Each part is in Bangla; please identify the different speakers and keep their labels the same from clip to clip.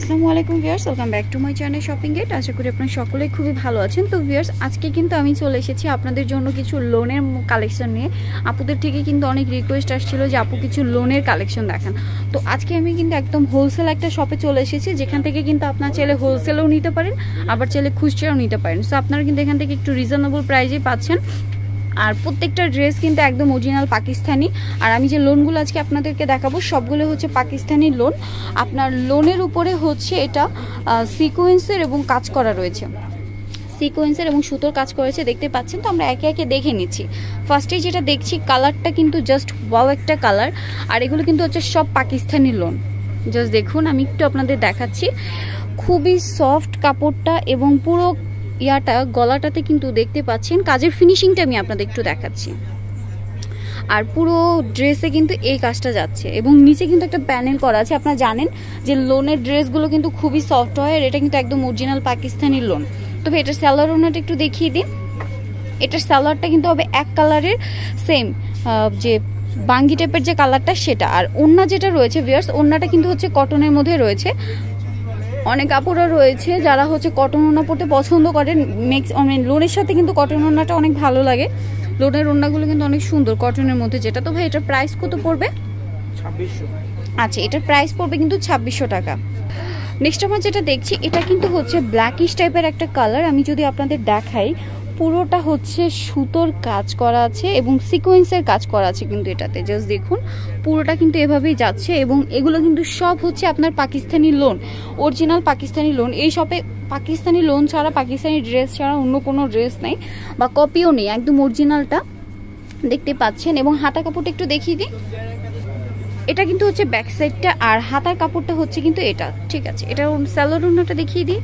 Speaker 1: আসসালামু আলাইকুম viewers, welcome back to my channel shopping gate. আশা করি আপনারা সকলেই খুবই ভালো আছেন। তো ভিউয়ার্স, আজকে কিন্তু আমি চলে এসেছি আপনাদের জন্য কিছু লোনের কালেকশন নিয়ে। আপুদের থেকে কিন্তু অনেক রিকোয়েস্ট আসছিল যে, আপু, কিছু লোনের কালেকশন দেখান। তো আজকে আমি কিন্তু একদম হোলসেল একটা শপে চলে এসেছি, যেখান থেকে কিন্তু আপনার চাইলে হোলসেলও নিতে পারেন, আবার চাইলে খুচরাও নিতে পারেন। সো আপনারা কিন্তু এখান থেকে একটু রিজনেবল প্রাইজে পাচ্ছেন। আর প্রত্যেকটা ড্রেস কিন্তু একদম অরিজিনাল পাকিস্তানি। আর আমি যে লোনগুলো আজকে আপনাদেরকে দেখাবো, সবগুলো হচ্ছে পাকিস্তানি লোন আপনার লোনের উপরে হচ্ছে এটা সিকোয়েন্সের এবং কাজ করা রয়েছে। সিকোয়েন্সের এবং সুতোর কাজ করেছে, দেখতে পাচ্ছেন তো, আমরা একে একে দেখে নিচ্ছি। ফার্স্টে যেটা দেখছি কালারটা কিন্তু জাস্ট ওয়াও একটা কালার আর এগুলো কিন্তু হচ্ছে সব পাকিস্তানি লোন জাস্ট দেখুন, আমি একটু আপনাদের দেখাচ্ছি। খুবই সফট কাপড়টা এবং পুরো ইয়াটা, গলাটাতে কিন্তু দেখতে পাচ্ছেন, কাজের ফিনিশিংটা আমি আপনাদের একটু দেখাচ্ছি। আর পুরো ড্রেসে কিন্তু এই কাজটা যাচ্ছে এবং নিচে কিন্তু একটা প্যানেল করা আছে। আপনারা জানেন যে লোনের ড্রেসগুলো কিন্তু খুবই সফট হয় আর এটা কিন্তু একদম অরিজিনাল পাকিস্তানি লোন তবে এটার স্যালোয়ার ওনাটা একটু দেখিয়ে দিন। এটার স্যালোয়ারটা কিন্তু হবে এক কালারের সেম যে বাঙ্গি টাইপের যে কালারটা সেটা। আর ওন্না যেটা রয়েছে ভিয়ার্স ওন্নাটা কিন্তু হচ্ছে কটনের মধ্যে রয়েছে। অনেক কাপড়ও রয়েছে যারা হচ্ছে কটন ওনা পড়তে পছন্দ করেন। মেক্স মানে লোনের সাথে কিন্তু কটন ওনাটা অনেক ভালো লাগে। লোনের ওনাগুলো কিন্তু অনেক সুন্দর কটনের মধ্যে। যেটা তো ভাই এটার প্রাইস কত পড়বে? আচ্ছা এটার প্রাইস পড়বে কিন্তু ছাব্বিশশো টাকা। নেক্সট আমার যেটা দেখছি এটা কিন্তু হচ্ছে ব্ল্যাকিশ টাইপের একটা কালার আমি যদি আপনাদের দেখাই পুরোটা হচ্ছে সুতোর কাজ করা আছে এবং সিকোয়েন্সের কাজ করা আছে কিন্তু এটাতে। জাস্ট দেখুন, পুরোটা কিন্তু এভাবেই যাচ্ছে এবং এগুলো কিন্তু সব হচ্ছে আপনার Pakistani lawn original Pakistani lawn এই শপে পাকিস্তানি লোন ছাড়া, পাকিস্তানি ড্রেস ছাড়া অন্য কোনো ড্রেস নেই বা কপিও নেই, একদম অরিজিনালটা দেখতে পাচ্ছেন। এবং হাতা কাপড়টা একটু দেখিয়ে দিই। এটা কিন্তু হচ্ছে ব্যাক সাইডটা আর হাতার কাপড়টা হচ্ছে কিন্তু এটা। ঠিক আছে এটা স্যালোর ওনাটা দেখিয়ে দিই।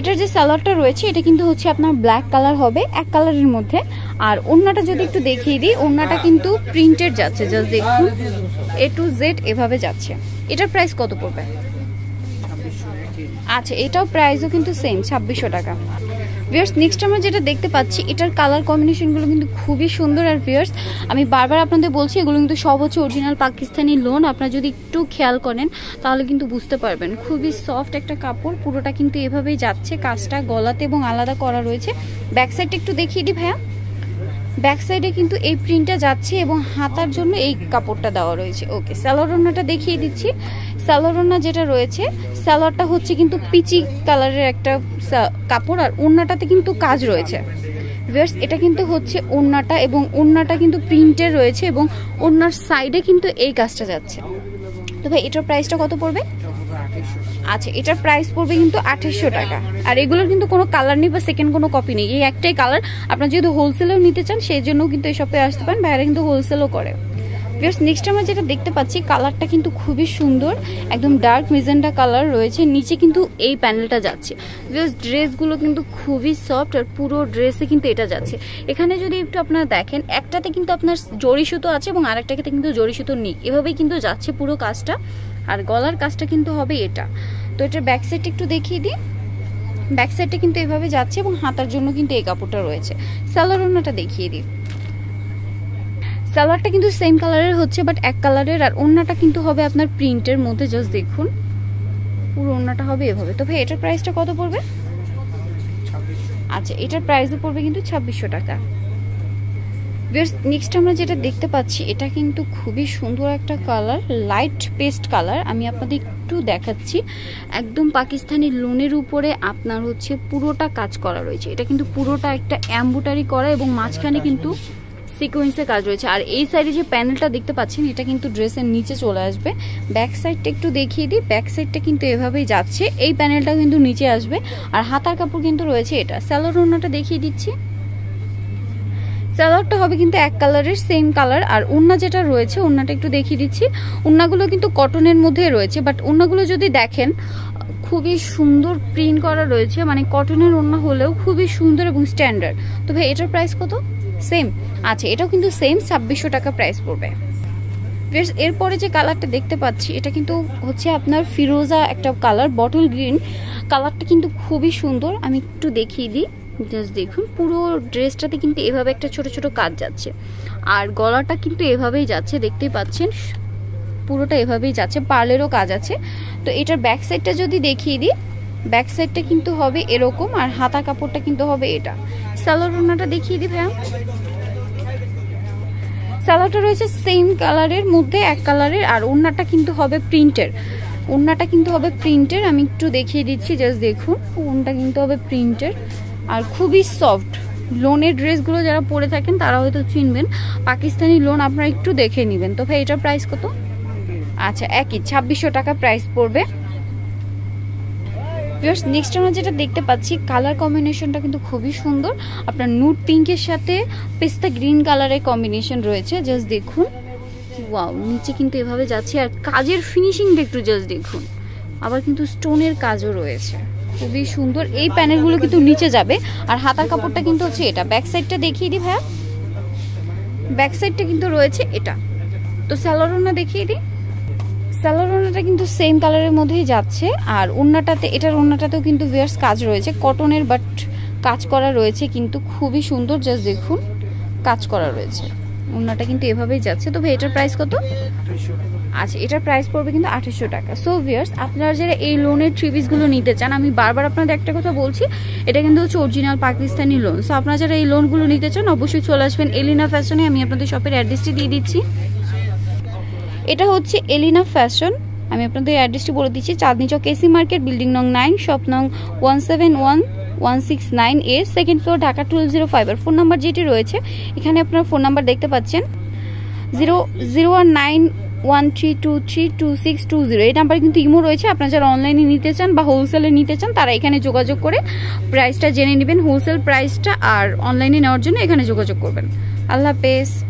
Speaker 1: এটার যে সালোয়ারটা রয়েছে, এটা কিন্তু হচ্ছে আপনার ব্ল্যাক কালার হবে, এক কালারের মধ্যে। আর ওড়নাটা যদি একটু দেখিয়ে দিই, ওড়নাটা কিন্তু প্রিন্টেড যাচ্ছে জাস্ট দেখুন। এ টু জেড এভাবে যাচ্ছে। এটার প্রাইস কত পড়বে? আচ্ছা এটাও প্রাইসও কিন্তু সেম ছাব্বিশশো টাকা। ভিয়ার্স নেক্সট আমরা যেটা দেখতে পাচ্ছি, এটার কালার কম্বিনেশনগুলো কিন্তু খুবই সুন্দর। আর ভিয়ার্স আমি বারবার আপনাদের বলছি, এগুলো কিন্তু সব হচ্ছে অরিজিনাল পাকিস্তানি লোন আপনারা যদি একটু খেয়াল করেন, তাহলে কিন্তু বুঝতে পারবেন। খুবই সফট একটা কাপড়, পুরোটা কিন্তু এভাবেই যাচ্ছে। কাজটা গলাতে এবং আলাদা করা রয়েছে। ব্যাক সাইডটা একটু দেখিয়ে দিই ভাইয়া। ব্যাক সাইডে কিন্তু এই প্রিন্টটা যাচ্ছে এবং হাতার জন্য এই কাপড়টা দেওয়া রয়েছে। ওকে স্যালোরনাটা দেখিয়ে দিচ্ছি। স্যালোরনা যেটা রয়েছে স্যালোয়ারটা হচ্ছে কিন্তু পিচি কালারের একটা কাপড় আর ওড়নাটাতে কিন্তু কাজ রয়েছে। ভিয়ার্স এটা কিন্তু হচ্ছে ওড়নাটা এবং ওড়নাটা কিন্তু প্রিন্টের রয়েছে এবং ওড়নার সাইডে কিন্তু এই কাজটা যাচ্ছে। তো ভাই, এটার প্রাইসটা কত পড়বে? আচ্ছা এটার প্রাইস পড়বে কিন্তু আঠাশশো টাকা। আর এগুলোর কিন্তু কোনো কালার নেই বা সেকেন্ড কোনো কপি নেই। এই একটাই কালার আপনার যেহেতু হোলসেলেও নিতে চান সেই জন্য কিন্তু এই শপে আসতে পারেন, বাইরে কিন্তু হোলসেলও করে। বিকজ নেক্সট আমরা যেটা দেখতে পাচ্ছি কালারটা কিন্তু খুবই সুন্দর, একদম ডার্ক মিজেন্ডা কালার রয়েছে, নিচে কিন্তু এই প্যানেলটা যাচ্ছে। বিকজ ড্রেসগুলো কিন্তু খুবই সফট আর পুরো ড্রেসে কিন্তু এটা যাচ্ছে। এখানে যদি একটু আপনারা দেখেন, একটাতে কিন্তু আপনার জড়ি সুতো আছে এবং আরেকটাতে কিন্তু জড়ি সুতো নেই। এভাবেই কিন্তু যাচ্ছে পুরো কাজটা। আর গলার কাজটা কিন্তু হবে এটা। তো এটার ব্যাক সাইডটা একটু দেখিয়ে দিই। ব্যাক সাইডটা কিন্তু এভাবে যাচ্ছে এবং হাতার জন্য কিন্তু এই কাপড়টা রয়েছে। স্যালোর ওনাটা দেখিয়ে দিই। সালোয়ারটা কিন্তু সেম কালারের হচ্ছে বাট এক কালারের আর ওড়নাটা কিন্তু হবে আপনার প্রিন্টের মধ্যে জাস্ট দেখুন। পুরো ওড়নাটা হবে এভাবে। তো ভাই এটার প্রাইসটা কত পড়বে? আচ্ছা এটার প্রাইসও পড়বে কিন্তু ছাব্বিশশো টাকা। নেক্সট আমরা যেটা দেখতে পাচ্ছি, এটা কিন্তু খুবই সুন্দর একটা কালার লাইট পেস্ট কালার আমি আপনাদের একটু দেখাচ্ছি। একদম পাকিস্তানি লোনের উপরে আপনার হচ্ছে পুরোটা কাজ করা রয়েছে। এটা কিন্তু পুরোটা একটা অ্যাম্বুটারি করা এবং মাঝখানে কিন্তু সিকোয়েন্সের কাজ রয়েছে। আর এই সাইডে যে প্যানেলটা দেখতে পাচ্ছেন, এটা কিন্তু ড্রেসের নিচে চলে আসবে। ব্যাক সাইডটা একটু দেখিয়ে দিই ব্যাক সাইডটা কিন্তু এভাবেই যাচ্ছে। এই প্যানেলটা কিন্তু নিচে আসবে। আর হাতার কাপড় কিন্তু রয়েছে এটা। স্যালোর দেখিয়ে দিচ্ছি। স্যালোয়ারটা হবে কিন্তু এক কালারের সেম কালার আর ওন্না যেটা রয়েছে ওন্নাটা একটু দেখিয়ে দিচ্ছি। ওন্নাগুলো কিন্তু কটনের মধ্যে রয়েছে বাট ওন্নাগুলো যদি দেখেন, খুবই সুন্দর প্রিন্ট করা রয়েছে। মানে কটনের ওন্না হলেও খুবই সুন্দর এবং স্ট্যান্ডার্ড তো ভাই এটার প্রাইস কত? সেম আচ্ছা এটাও কিন্তু সেম ছাব্বিশশো টাকা প্রাইস পড়বে। বেশ, এরপরে যে কালারটা দেখতে পাচ্ছি, এটা কিন্তু হচ্ছে আপনার ফিরোজা একটা কালার বটল গ্রিন কালারটা কিন্তু খুবই সুন্দর, আমি একটু দেখিয়ে দিই। জাস্ট দেখুন, পুরো ড্রেসটাতে কিন্তু এভাবে একটা ছোট ছোট কাজ যাচ্ছে। আর গলাটা কিন্তু এভাবেই যাচ্ছে, দেখতেই পাচ্ছেন, পুরোটা এভাবেই যাচ্ছে, পার্লেরও কাজ আছে। তো এটার ব্যাক সাইডটা যদি দেখিয়ে দিই ব্যাক সাইডটা কিন্তু হবে এরকম আর হাতা কাপড়টা কিন্তু হবে এটা। সালোয়ার ওনাটা দেখিয়ে দিই, ভাইয়া। সালোয়ারটা রয়েছে সেম কালারের মধ্যে এক কালারের আর ওনাটা কিন্তু হবে প্রিন্টের ওনাটা কিন্তু হবে প্রিন্টের আমি একটু দেখিয়ে দিচ্ছি জাস্ট দেখুন ওনটা কিন্তু হবে প্রিন্টের আর খুবই সফট লোনের ড্রেসগুলো যারা পরে থাকেন, তারা হয়তো চিনবেন। পাকিস্তানি লোন আপনারা একটু দেখে নেবেন। তো ভাই এটার প্রাইস কত? আচ্ছা একই, ছাব্বিশশো টাকা প্রাইস পড়বে। ভিউয়ার্স নেক্সট আমরা যেটা দেখতে পাচ্ছি কালার কম্বিনেশনটা কিন্তু খুবই সুন্দর। আপনার নুট পিঙ্কের সাথে পেস্তা গ্রিন কালারের কম্বিনেশন রয়েছে জাস্ট দেখুন। ওয়াও নিচে কিন্তু এভাবে যাচ্ছে। আর কাজের ফিনিশিংটা একটু জাস্ট দেখুন। আবার কিন্তু স্টোনের কাজও রয়েছে। খুবই সুন্দর। এই প্যানেলগুলো কিন্তু নিচে যাবে। আর হাতার কাপড়টা কিন্তু হচ্ছে এটা। ব্যাক সাইডটা দেখিয়ে দিই ভাইয়া। ব্যাক সাইডটা কিন্তু রয়েছে এটা। তো স্যালোরোনা দেখিয়ে দিই। স্যালোরোনাটা কিন্তু সেম কালারের মধ্যেই যাচ্ছে। আর ওনাটাতে এটার ওনাটাতেও কিন্তু ভিয়ার্স কাজ রয়েছে। কটনের বাট কাজ করা রয়েছে কিন্তু খুবই সুন্দর। জাস্ট দেখুন, কাজ করা রয়েছে। ওনাটা কিন্তু এভাবেই যাচ্ছে। তবে এটার প্রাইস কত? আচ্ছা এটার প্রাইস পড়বে কিন্তু আঠাশশো টাকা। সো ভিয়ার্স আপনারা যারা এই লোনের ট্রিপিসগুলো নিতে চান, আমি বারবার আপনাদের একটা কথা বলছি, এটা কিন্তু হচ্ছে অরিজিনাল পাকিস্তানি লোন সো আপনারা যারা এই লোনগুলো নিতে চান, অবশ্যই চলে আসবেন এলিনা ফ্যাশনে আমি আপনাদের শপের অ্যাড্রেসটি দিয়ে দিচ্ছি। এটা হচ্ছে এলিনা ফ্যাশন আমি আপনাদের অ্যাড্রেসটি বলে দিচ্ছি, Chandni Chowk AC market building নং নাইন শপ নং one seven one one six nine A second floor Dhaka twelve zero five R phone number যেটি রয়েছে, এখানে আপনার ফোন নাম্বার দেখতে পাচ্ছেন zero zero one nine one three two three two six two zero এই নাম্বারে কিন্তু ইমো রয়েছে। আপনারা যারা অনলাইনে নিতে চান বা হোলসেলে নিতে চান, তারা এখানে যোগাযোগ করে প্রাইসটা জেনে নেবেন। হোলসেল প্রাইসটা আর অনলাইনে নেওয়ার জন্য এখানে যোগাযোগ করবেন। আল্লাহ হাফেজ।